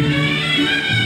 Música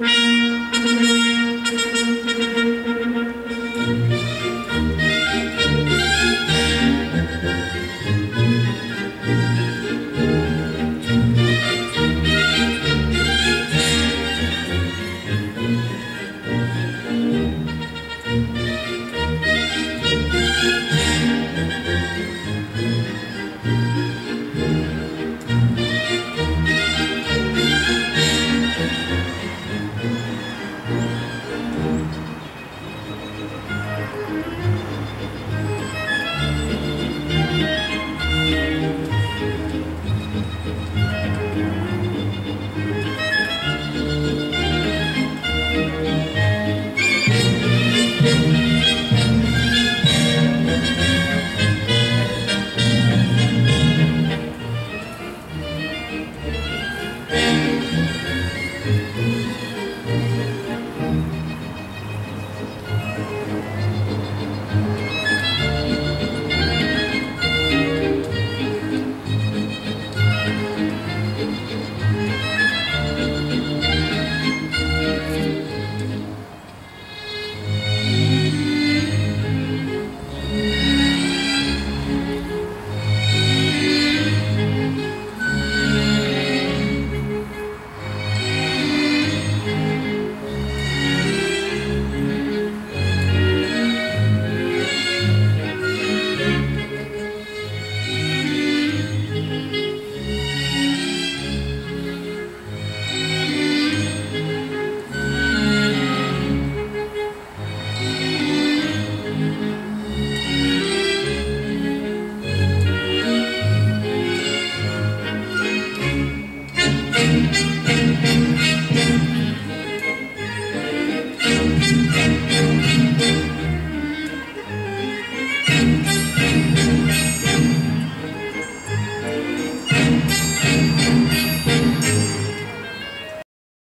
Música